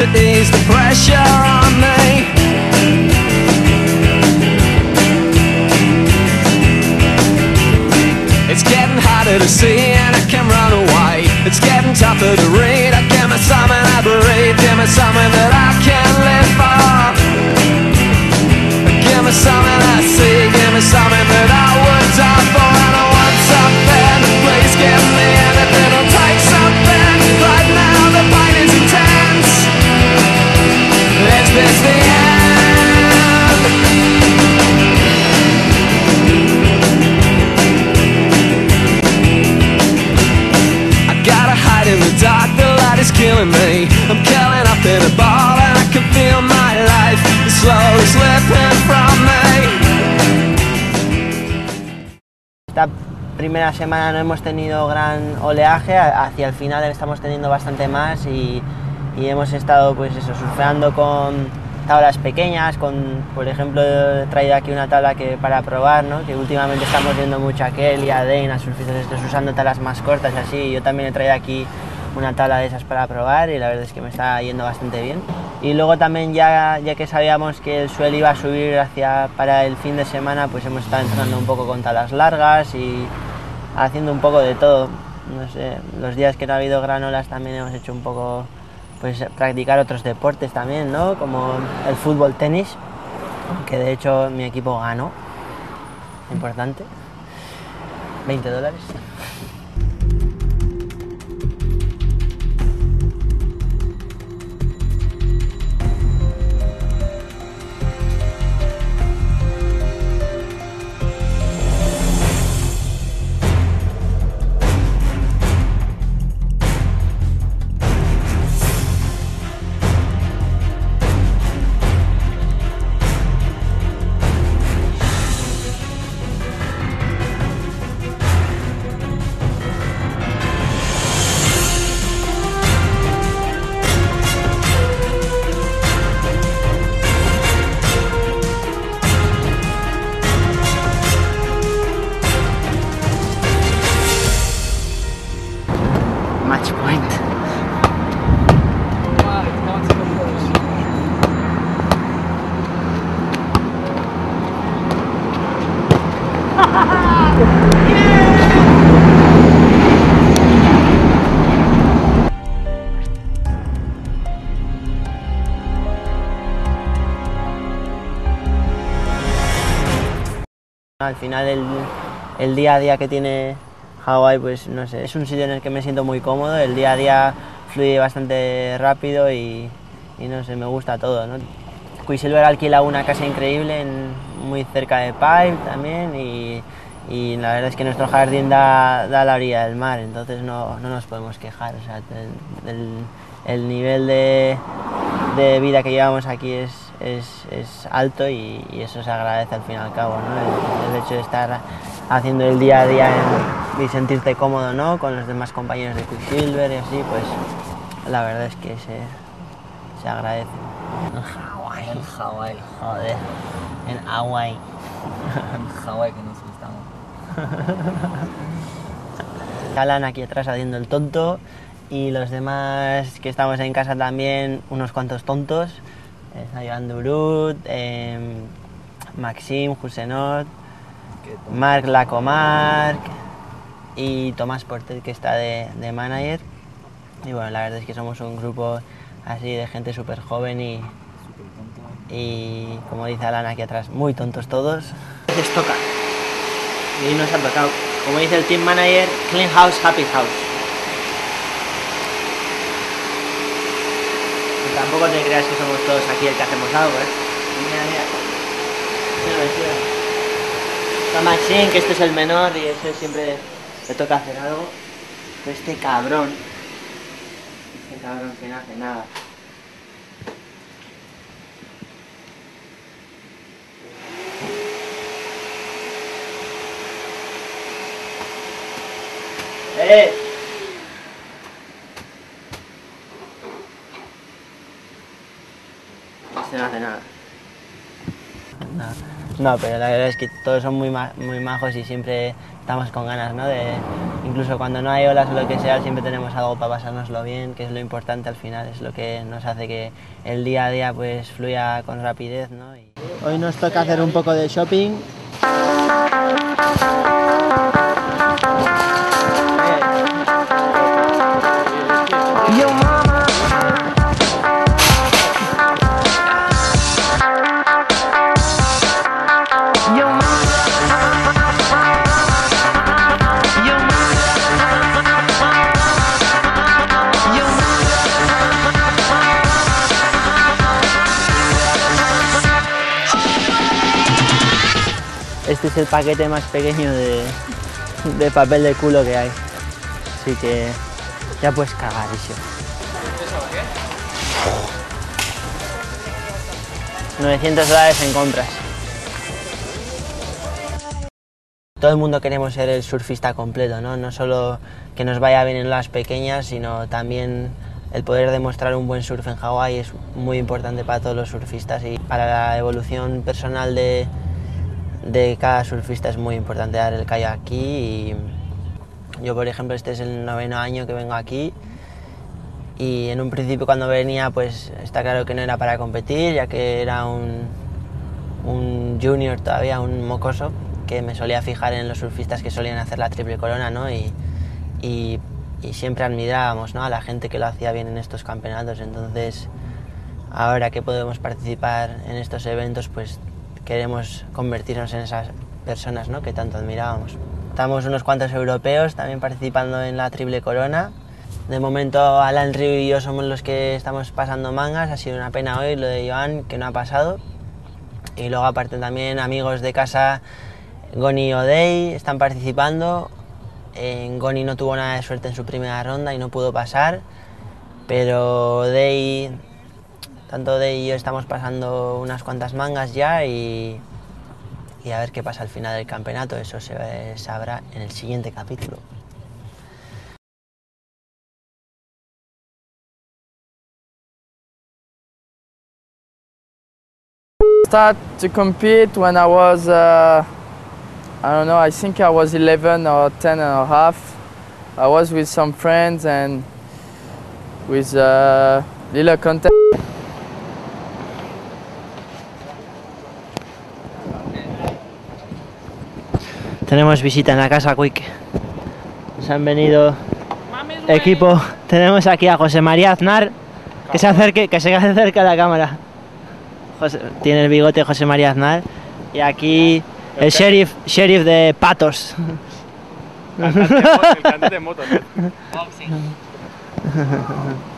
to ease the pressure on me. It's getting harder to see and I can run away. It's getting tougher to read. Esta primera semana no hemos tenido gran oleaje, hacia el final estamos teniendo bastante más y, y hemos estado pues eso, surfeando con tablas pequeñas, con por ejemplo he traído aquí una tabla que para probar, ¿no? que últimamente estamos viendo mucho a Kelly, a Dane, a surfistas estos usando tablas más cortas y así, yo también he traído aquí una tabla de esas para probar y la verdad es que me está yendo bastante bien. Y luego también ya, ya que sabíamos que el suelo iba a subir hacia, para el fin de semana, pues hemos estado entrenando un poco con tablas largas y haciendo un poco de todo. No sé, los días que no ha habido granolas también hemos hecho un poco, pues practicar otros deportes también, ¿no? Como el fútbol, tenis, que de hecho mi equipo ganó, importante, 20 dólares. Al final el, el día a día que tiene Hawái, pues no sé, es un sitio en el que me siento muy cómodo, el día a día fluye bastante rápido y, no sé, me gusta todo. ¿no? Quicksilver alquila una casa increíble muy cerca de Pipe también y, y la verdad es que nuestro jardín da, da la orilla del mar, entonces no, no nos podemos quejar. O sea, el- el nivel de, de vida que llevamos aquí es, es, es alto y, y eso se agradece al fin y al cabo. ¿no? El, el hecho de estar haciendo el día a día en- y sentirte cómodo ¿no? con los demás compañeros de Quicksilver y así, pues la verdad es que se, se agradece. En Hawái. En Hawái. Joder. En Hawái. En Hawái que nos gustamos. Alan aquí atrás haciendo el tonto y los demás que estamos en casa también, unos cuantos tontos. Joan Durut, em, Maxim, Jusenot. Marc Lacomarc y Tomás Portet que está de, de manager. Y bueno, la verdad es que somos un grupo así de gente súper joven y, y como dice Alan aquí atrás, muy tontos todos. Les toca. Y nos ha tocado. Como dice el team manager, clean house, happy house. Y tampoco te creas que somos todos aquí el que hacemos algo, ¿eh? Mira, mira. Está Maxine, que este es el menor y ese siempre le toca hacer algo. Pero este cabrón, este cabrón que no hace nada. ¡Eh! Este no hace nada. No, pero la verdad es que todos son muy, muy majos y siempre estamos con ganas, ¿no? De, incluso cuando no hay olas o lo que sea, siempre tenemos algo para pasárnoslo bien, que es lo importante al final, es lo que nos hace que el día a día pues fluya con rapidez, ¿no? Hoy nos toca hacer un poco de shopping. Este es el paquete más pequeño de, de papel de culo que hay. Así que ya puedes cagar, Isio. 900 dólares en compras. Todo el mundo queremos ser el surfista completo, ¿no? No solo que nos vaya bien en las pequeñas, sino también el poder demostrar un buen surf en Hawái es muy importante para todos los surfistas y para la evolución personal de, de cada surfista es muy importante dar el callo aquí. Yo, por ejemplo, este es el noveno año que vengo aquí y en un principio cuando venía pues está claro que no era para competir ya que era un, un junior todavía, un mocoso que me solía fijar en los surfistas que solían hacer la triple corona ¿no? y, y, y siempre admirábamos ¿no? a la gente que lo hacía bien en estos campeonatos entonces ahora que podemos participar en estos eventos pues queremos convertirnos en esas personas ¿no? que tanto admirábamos. Estamos unos cuantos europeos también participando en la triple corona de momento Alan Ryu y yo somos los que estamos pasando mangas, ha sido una pena hoy lo de Joan que no ha pasado. Y luego aparte también amigos de casa, Goni y Odey están participando. Goni no tuvo nada de suerte en su primera ronda y no pudo pasar. Pero Odey, tanto Odey y yo estamos pasando unas cuantas mangas ya y, y a ver qué pasa al final del campeonato. Eso se sabrá en el siguiente capítulo. start to compete when I was, uh, I don't know, I think I was 11 or 10 and a half. I was with some friends and with uh, little contest. Tenemos visita en la casa, Quick. Nos han venido equipo. Tenemos aquí a José María Aznar, que se acerque, que se acerque a la cámara. José, tiene el bigote José María Aznar. Y aquí el, sheriff, sheriff de Patos. El cantante de moto.